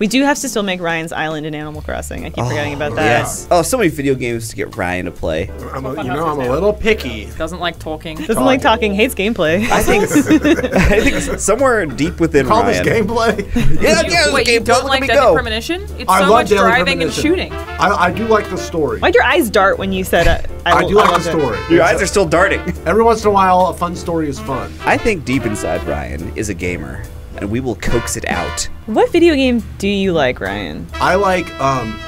We do have to still make Ryan's Island in Animal Crossing. I keep forgetting about that. Yes. Oh, so many video games to get Ryan to play. I'm a, you know, I'm a little picky. Doesn't like talking. Doesn't like talking, hates gameplay. I think I think somewhere deep within Call Ryan. this gameplay. Yeah, You- yeah, this Wait, gameplay, you don't look like at Deadly go. Premonition? It's I so love much Deadly driving and shooting. I, I do like the story. Why'd your eyes dart when you said uh, I, I do like love the it? story. Your eyes are still darting. Every once in a while, a fun story is fun. I think deep inside Ryan is a gamer, and we will coax it out. What video game do you like, Ryan? I like um,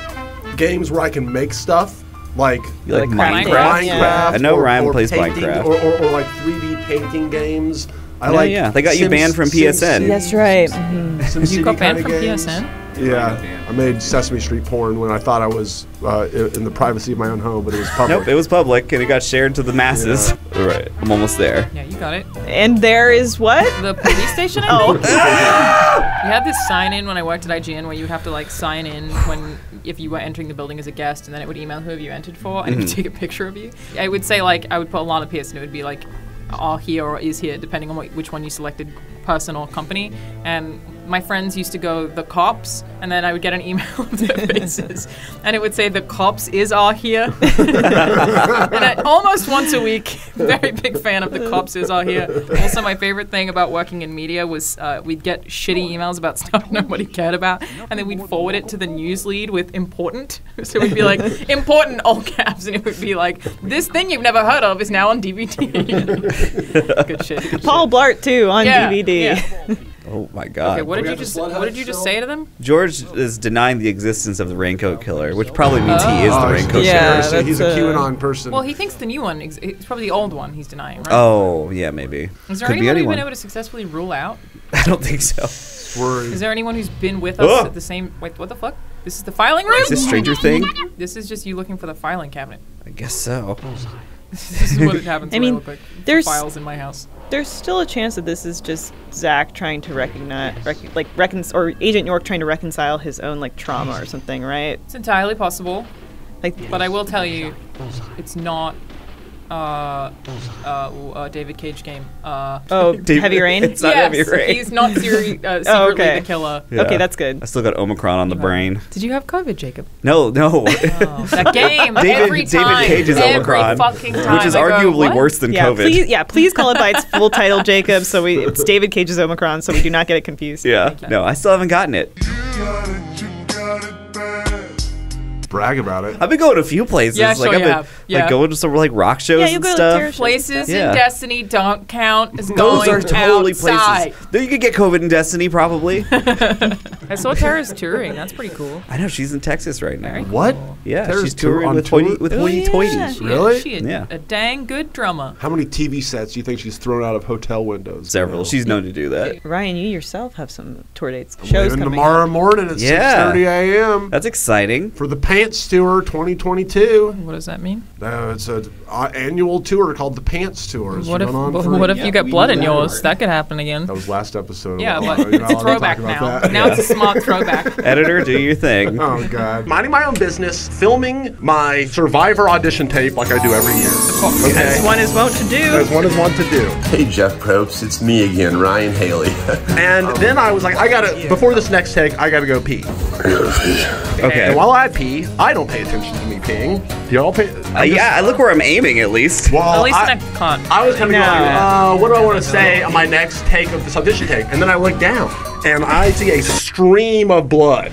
games where I can make stuff, like You like, Like Minecraft? Minecraft? Minecraft. Yeah. I know or, Ryan or plays painting, Minecraft. Or, or, or like 3D painting games. I Yeah, like. yeah. They got you banned from PSN. That's right. Mhm. SimCity You got banned from games. PSN? Yeah, I made Sesame Street porn when I thought I was uh, in the privacy of my own home, but it was public. Nope, it was public, and it got shared to the masses. Right, I'm almost there. Yeah, you got it. And there is what? The police station. Oh. You had this sign in when I worked at IGN where you would have to like sign in when if you were entering the building as a guest, and then it would email whoever you entered for, and it would take a picture of you. I would say like I would put Alanah Pearce, and it would be like are here or is here, depending on what, which one you selected, person or company. And my friends used to go the cops, and then I would get an email of their faces, and it would say the cops is are here. and I, almost once a week, very big fan of the cops is are here. Also, my favorite thing about working in media was uh, we'd get shitty emails about stuff nobody cared about, and then we'd forward it to the news lead with important. So we'd be like important all caps, and it would be like this thing you've never heard of is now on DVD. good shit. Good Paul Blart too on Yeah, DVD. yeah. Oh my god. Okay, what did you just what did you just say to them? George is denying the existence of the Raincoat Killer, which probably means he is the Oh, Raincoat Yeah, he's, Killer. he's a that's, uh, QAnon person. Well, he thinks the new one. ex- It's probably the old one. He's denying, right? Oh, yeah, maybe. Is there Could be anyone we've anyone. been able to successfully rule out? I don't think so. We're- Is there anyone who's been with us Ugh. at the same? Wait, what the fuck? This is the filing room. Is this Stranger Thing? This is just you looking for the filing cabinet. I guess so. This is what it happens I mean, I look like for there's- files in my house. There's still a chance that this is just Zach trying to recognize, rec- like recon- or Agent York trying to reconcile his own like trauma or something, right? It's entirely possible, Like, but I will tell you, it's not uh, uh, uh, David Cage game. Uh, oh, David- Heavy Rain. It's not yes, Heavy Rain. he's not seri- uh, secretly Oh, okay. the killer. Yeah. Okay, that's good. I still got Omicron on the brain. Did you have COVID, Jacob? No, no. Oh, that game David- every David time, Cage's every Omicron, fucking time. which is I go, arguably "What?" worse than Yeah, COVID. please, yeah, please call it by its full title, Jacob. So we, it's David Cage's Omicron, so we do not get it confused. Yeah. No, I still haven't gotten it. Brag about it. I've been going to a few places. Yeah, like sure I've you been have. Yeah. going to some like rock shows Yeah, you and go to stuff. terror shows. Places Yeah. in Destiny don't count as Those going are totally outside. places. There you could get COVID in Destiny, probably. I saw Tara's touring. That's pretty cool. I know she's in Texas right now. Very What? Yeah, Tara's she's touring on with tour? hoity with Oh, hoity yeah. toities. She, Really? She a, Yeah. a dang good drummer. How many TV sets do you think she's thrown out of hotel windows? Several. She's known to do that. Ryan, you yourself have some tour dates, shows coming. tomorrow morning at 6:30 a.m. That's exciting. for the Pants Tour 2022. What does that mean? Uh, it's an uh, annual tour called the Pants Tour. It's What if on what, for- what if you get blood in we- yours? That could happen again. That was last episode. Yeah, Oh, but you're it's a throwback now. that. Now it's a smart throwback. Editor, do your thing. Oh God! Minding my own business, filming my Survivor audition tape like I do every year. Okay, One is wont to do. as one is one to do. Hey Jeff Probst, it's me again, Ryan Hailey. And then I was like, I gotta before this next take, I gotta go pee. Okay. And while I pee, I don't pay attention to me peeing. Do y'all pay? Uh, yeah, I look where I'm aiming at least. Well, At least I, in a con. I was kind of No. going, uh, what do I want to say on my next take of this audition take? And then I look down, and I see a stream of blood.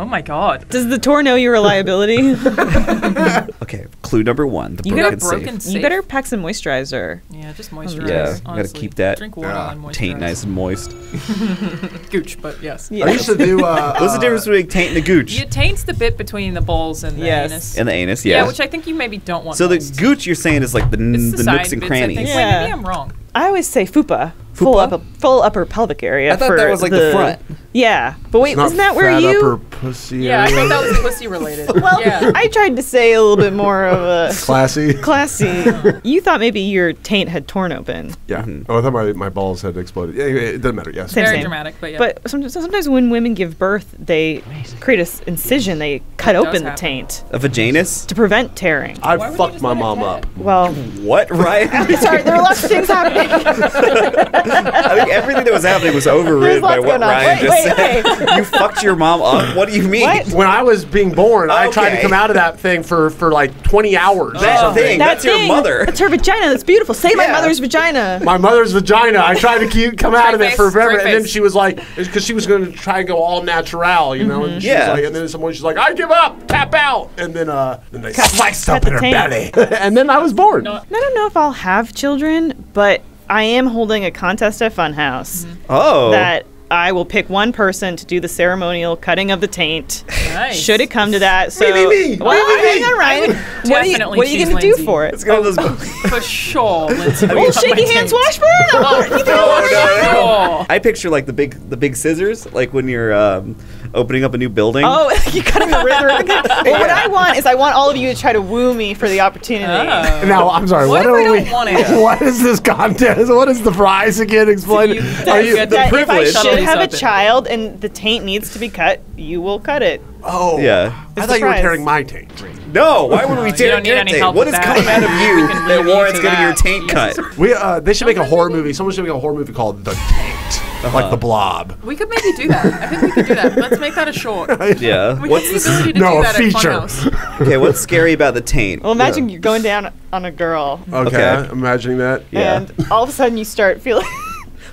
Oh my god. Does the tour know your reliability? Okay, clue number one: the You broken, broken safe. safe. better pack some moisturizer. Yeah, just moisturize. Yeah, gotta keep that Drink water Yeah. and. Taint nice and moist. Gooch, but yes. Yeah. I used to do. Uh, What's the difference between taint and a gooch? Your taint's the bit between the balls and the Yes. anus. And the anus, yeah. yeah. which I think you maybe don't want. so the gooch you're saying is like the, n- the, the, nooks and bits, I think. crannies. Wait, maybe I'm wrong. I always say fupa. Full Fupa? upper, full upper pelvic area. I thought for that was like the front. Yeah, but wait, not isn't that where fat you? Upper pussy. Yeah, I area. thought that was pussy related. Well, yeah. I tried to say a little bit more of a classy. classy. You thought maybe your taint had torn open. Yeah. Mm-hmm. Oh, I thought my, my balls had exploded. Yeah, Anyway, it doesn't matter. Yes. Same, Very same. dramatic, but yeah. But sometimes, sometimes when women give birth, they create an incision. They cut does open the taint A vaginus? to prevent tearing. I Why fucked my mom up. Well, What, Ryan? sorry, there are lots of things happening. I think everything that was happening was overridden by what going on. Ryan Wait, just wait, said. You fucked your mom up? What do you mean? What? When I was being born, I tried to come out of that thing for, for like 20 hours. or That something. thing. That That's your thing, mother. That's her vagina. That's beautiful. Say my mother's vagina. My mother's vagina. I tried to keep come out of it for forever, and then she was like, because she was going to try and go all natural, you know. And she Yeah. was like, and then someone she's like, I give up, tap out, and then uh, then they sliced cut up in the her taint. belly, and then I was born. I don't know if I'll have children, but I am holding a contest at Funhaus Oh. that I will pick one person to do the ceremonial cutting of the taint. Nice. Should it come to that? So, me, me, well, me, me. hang on, Ryan. What are you, what are you gonna do for it? It's one of those. For sure, Lindsay. Oh, shaky hands, Washburn. Oh, You think No, I'll- no, no. Oh. I picture like the big, the big scissors, like when you're um, opening up a new building. Oh, you cutting the river. well, what I want is I want all of you to try to woo me for the opportunity. Oh. Now I'm sorry. What What, if are I we? don't want it? What is this contest? What is the prize again? Explain. you- are you? the that if I privilege. Should Subtly have a something. child and the taint needs to be cut, you will cut it. Oh, Yeah. I thought you were prize. tearing my taint. No, why would we you tear don't need your any taint? help What with that. coming out of you can that leave you warrants to getting your that. taint cut? We uh, they should make a horror movie. Someone should make a horror movie called The Taint, Uh-huh. like the Blob. We could maybe do that. I think we could do that. Let's make that a short. Yeah. We What's the ability to No, do a that feature. at Funhaus. Okay, what's scary about the taint? Well, imagine you're going down on a girl, Okay, Okay. I'm imagining that. Yeah. and all of a sudden you start feeling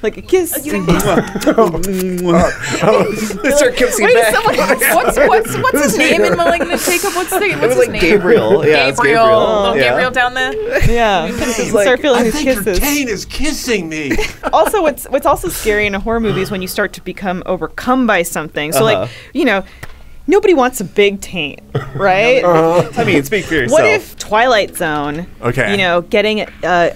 like a kiss. They start kissing Wait, back. someone What's what's what's his name in Malignant Jacob? What's the what's it was his like name? Gabriel. Yeah, Gabriel. Gabriel. Little yeah. Gabriel down there. Yeah, you like, start feeling I his think your kisses. is kissing me. also what's what's also scary in a horror movie is when you start to become overcome by something so Uh-huh. like you know nobody wants a big taint right I mean, speak for yourself. what if twilight zone Okay. you know getting a,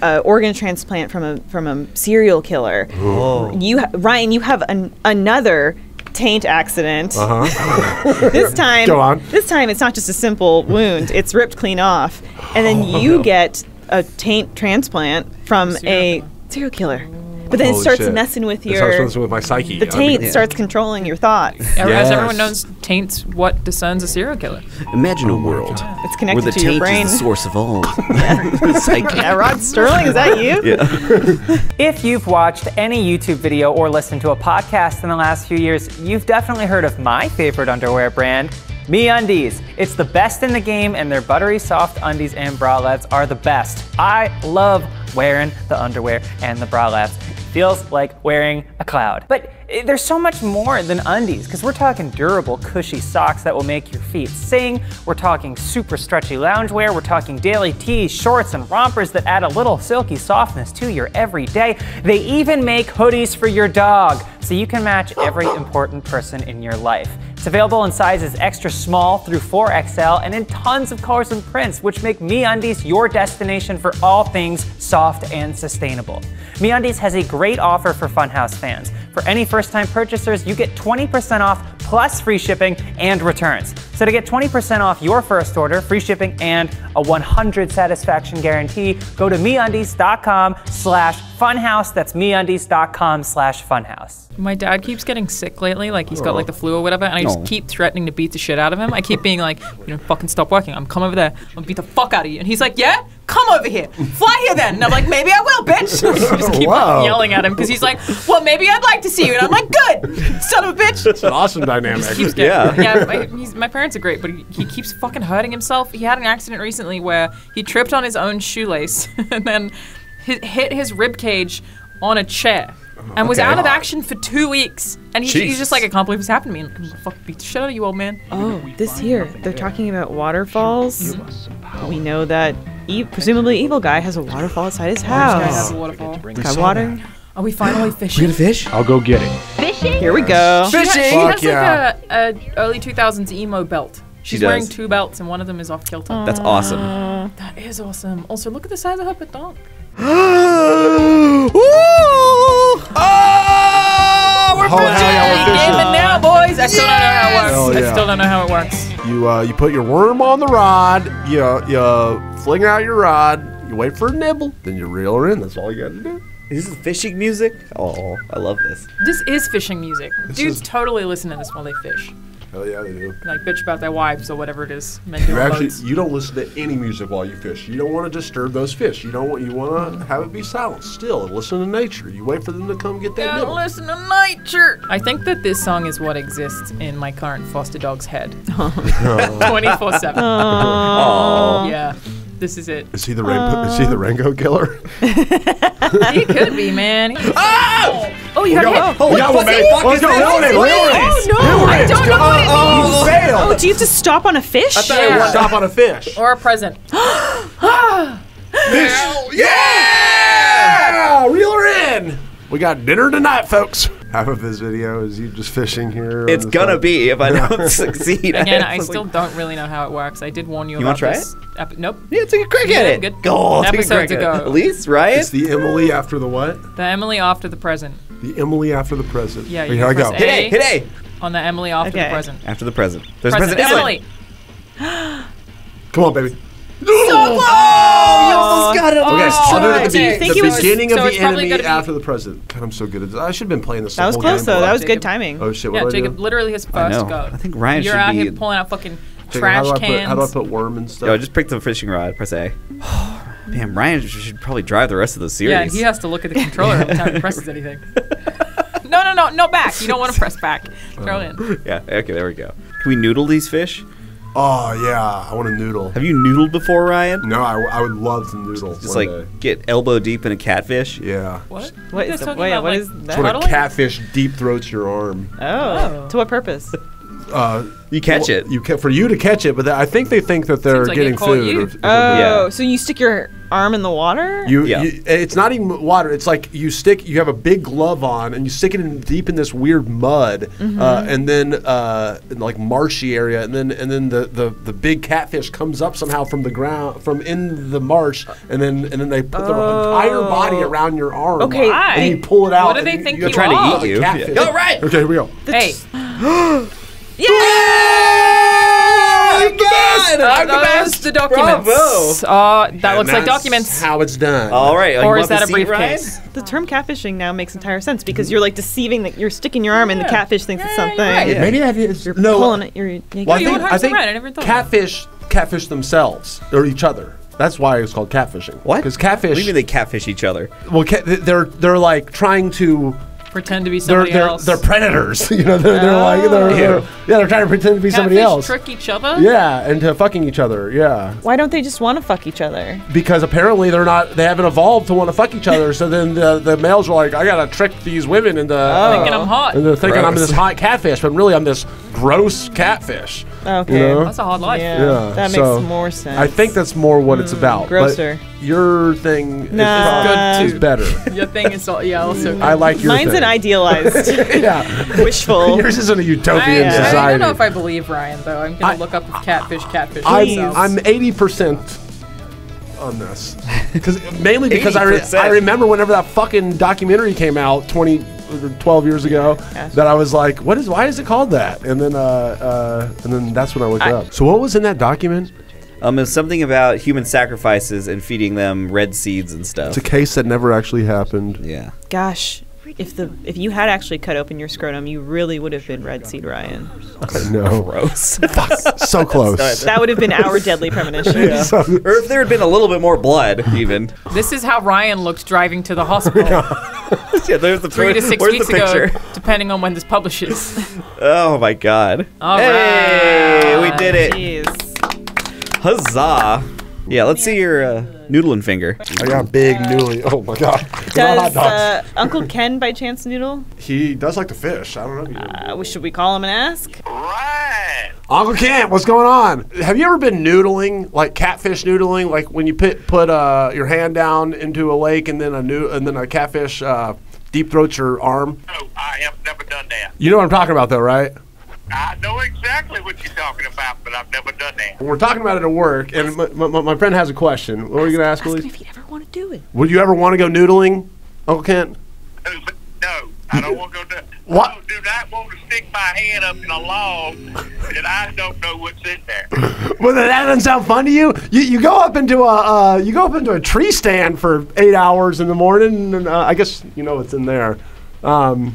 a organ transplant from a from a serial killer Oh. you ryan you have an, another taint accident Uh huh. this time Go on. this time it's not just a simple wound it's ripped clean off and then Oh, you get a taint transplant from a serial killer but then it starts shit. messing with It your starts messing with my psyche. the I taint mean, starts controlling your thoughts. As everyone knows, taints what discerns a serial killer. Imagine a world It's where connected the to your taint brain. is the source of all. Psyche. Yeah, Rod Serling, is that you? Yeah. If you've watched any YouTube video or listened to a podcast in the last few years, you've definitely heard of my favorite underwear brand, MeUndies. It's the best in the game, and their buttery soft undies and bralettes are the best. I love wearing the underwear and the bralettes. Feels like wearing a cloud. But eh, there's so much more than undies, because we're talking durable, cushy socks that will make your feet sing. We're talking super stretchy loungewear. We're talking daily tees, shorts, and rompers that add a little silky softness to your everyday. They even make hoodies for your dog, so you can match every important person in your life. It's available in sizes extra small through 4XL and in tons of colors and prints, which make MeUndies your destination for all things soft and sustainable. MeUndies has a great offer for Funhaus fans. For any first-time purchasers, you get 20% off plus free shipping and returns. So to get 20% off your first order, free shipping, and a 100 satisfaction guarantee, go to MeUndies.com slash funhaus. That's MeUndies.com slash funhaus. My dad keeps getting sick lately, like he's got like the flu or whatever, and I just Oh. keep threatening to beat the shit out of him. I keep being like, you know, fucking stop working. I'm come over there. I'm gonna beat the fuck out of you. And he's like, yeah, come over here, fly here then. And I'm like, maybe I will, bitch. just keep Wow. yelling at him because he's like, well, maybe I'd like to see you. And I'm like, good, son of a bitch. It's an awesome dynamic. keeps Yeah. yeah. my, he's, my parents are great, but he, he keeps fucking hurting himself. He had an accident recently where he tripped on his own shoelace and then hit, hit his rib cage on a chair. And was out of action for two weeks, and he, he's just like, I can't believe this happened to me. And I'm gonna fuck beat the shit out of you, old man. Oh, this year they're talking about waterfalls. We know that e- presumably evil guy has a waterfall outside his Guy has house. a waterfall. Got water. Are we finally fishing? fish? I'll go get it. Fishing? Here we go. She, ha- she Fuck has yeah. like a, a early 2000s emo belt. She's does. wearing two belts, and one of them is off kilter. That's awesome. that is awesome. Also, look at the size of her pétanque. oh, we're Oh, hell yeah, we're Gaming fishing. now, boys. I still don't know how it works. Hell Oh I still don't know how it works. You uh, you put your worm on the rod. You you fling out your rod. You wait for a nibble. Then you reel her in. That's all you got to do. This is fishing music. Oh, I love this. This is fishing music. Dudes is- totally listen to this while they fish. Hell yeah, they do. Like bitch about their wives or whatever it is. You actually boats. you don't listen to any music while you fish. You don't want to disturb those fish. You don't want you want to have it be silent. Still, and listen to nature. You wait for them to come get that Gotta nibble. listen to nature. I think that this song is what exists in my current foster dog's head. 24 7. Oh, Yeah. This is it. Is he the rainbow? is he the rainbow killer? He could be, man. He- Oh, you got hit. holy We got one, fuck, baby. fuck Let's is go. this? Reel it in. Reel it in. Oh no! I don't know what it means. You failed. Oh, do you have to stop on a fish? Yeah. Stop on a fish. Or a present. Yeah! Reel her in. We got dinner tonight, folks. Half of this video is you just fishing here. It's gonna side. be if I don't succeed. Again, I have, still like- don't really know how it works. I did warn you, You about try this. Epi- nope. Yeah, take a crack Yeah, at it. good. Go, I'll take a Episodes crack at ago. it. Elyse, Ryan. It's the Emily after the what? The Emily after the present. The Emily after the present. Yeah, Here I press go. A. hit A, hit A. On the Emily after Okay. the present. After the present. There's Present present Emily. Come on, baby. Oh, you almost got it. on Okay, the I'll do it first the, try. Do you be- think the he was- beginning so of the probably enemy be- after the present. God, I'm so good at this. I should have been playing this. That the was whole close game, though. That was Jacob. good timing. Oh shit! What Yeah, do I Jacob, do? literally his I first know. go. I think Ryan You're should out be- here pulling out fucking Jacob, trash how do I cans. Put, how do I put worm and stuff? Yo, just pick the fishing rod. Press A. Damn, Ryan should probably drive the rest of the series. Yeah, and he has to look at the controller every time he presses anything. no, no, no, no back. You don't want to press back. Throw it in. Yeah. Okay, there we go. Can we noodle these fish? Oh yeah, I want a noodle. Have you noodled before, Ryan? No, I, I would love to noodle. Just like day. get elbow deep in a catfish. yeah. What? What You is guys the- wait, about, what like, is that? That's when a catfish deep throats your arm. Oh, to what purpose? Uh, You catch it. you ca- for you to catch it, but I think they think that they're like getting food. or- or Oh, Yeah. so you stick your arm in the water? You, Yeah. you, it's not even water. It's like you stick. You have a big glove on, and you stick it in deep in this weird mud, Mm-hmm. uh, and then uh, in like marshy area, and then and then the, the, the big catfish comes up somehow from the ground, from in the marsh, and then and then they put their entire body around your arm. Oh. Okay. Why? and you pull it out. What do and they you- think you you trying to eat you. Catfish. Yeah. Go, right. Okay, here we go. Hey, Oh my God! are those the documents? Bravo. Uh, that looks And like documents. How it's done. All right. Or is that a seat, Ryan? briefcase? The term catfishing now makes entire sense because you're like deceiving that you're sticking your arm and the catfish thinks it's something. you're right. Yeah. Maybe that is You're no. pulling it. You're, you're Well, I think, I think right, I never thought of catfish catfish themselves or each other. That's why it's called catfishing. What? Because What do catfish. you mean they catfish each other? well, ca- they're they're like trying to. Pretend to be They're somebody they're, else. they're predators. you know, they're, they're like they're, oh. they're yeah they're trying to pretend to be somebody else. trick each other. Yeah, and to fucking each other. Yeah, Why don't they just want to fuck each other? because apparently they're not. They haven't evolved to want to fuck each other. So then the, the males are like, I gotta trick these women into. Thinking uh, I'm hot. And they're thinking I'm this hot catfish, but really I'm this gross catfish. Okay. You know? That's a hard life. Yeah, Yeah, that makes so more sense. I think that's more what it's hmm, about. but grosser. your thing Nah. is, Good is too. better. Your thing is all, yeah, also. I like your Mine's thing. an idealized, yeah. wishful. Yours isn't a utopian I, I don't know if I believe Ryan though. I'm gonna I- look up if catfish catfish I'm. I'm eighty percent on this because mainly because I, re- I remember whenever that fucking documentary came out 20 or 12 years ago that I was like what is why is it called that? And then uh, uh and then that's when I looked it I- up. So what was in that document? Um, it's something about human sacrifices and feeding them red seeds and stuff. it's a case that never actually happened. Yeah. Gosh, if the if you had actually cut open your scrotum, you really would have been Red Seed Ryan. no Gross. so close That would have been our deadly premonition. or if there had been a little bit more blood, even. this is how Ryan looked driving to the hospital yeah, there's the three to six where's weeks the ago, depending on when this publishes. Oh my god. All hey, right. we did it. Jeez. Huzzah. Yeah, let's see your uh, noodling finger. I got big newly oh my god Does uh, Uncle Ken by chance noodle? he does like to fish I don't know Uh, should we call him and ask? Right. Uncle Ken, what's going on? Have you ever been noodling, like catfish noodling, like when you put put uh, your hand down into a lake and then a new and then a catfish uh, deep throats your arm? No, I have never done that. You know what I'm talking about, though, right? I know exactly what you're talking about, but I've never done that. We're talking about it at work, and my, my, my friend has a question. What were you gonna ask, Ask him if he'd ever want to do it. Would you ever want to go noodling, Uncle Kent? No, I don't want to go do What? I do not want to stick my hand up in a log and I don't know what's in there. Well, that doesn't sound fun to you. You, you go up into a uh, you go up into a tree stand for eight hours in the morning, and uh, I guess you know what's in there. Um,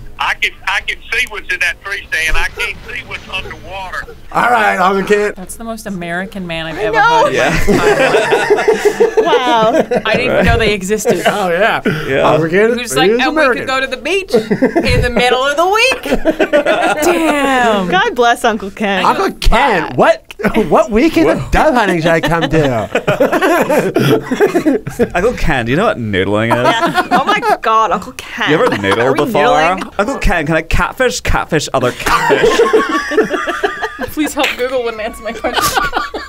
I can see what's in that tree stand. I can't see what's underwater. all right, Uncle Kent. That's the most American man I've ever know. heard. in my entire life. Wow. I didn't even know they existed. Oh yeah, Yeah. Uncle Kent. Who's he like, is and we could go to the beach in the middle of the week. Damn. God bless Uncle Ken. Uncle Ken, what what weekend of dove hunting should I come to? Uncle Ken, do you know what noodling is? oh my God, Uncle Ken. You ever Are noodled before? noodling? Uncle Ken, can I catfish catfish other catfish? Please help Google wouldn't answer my question.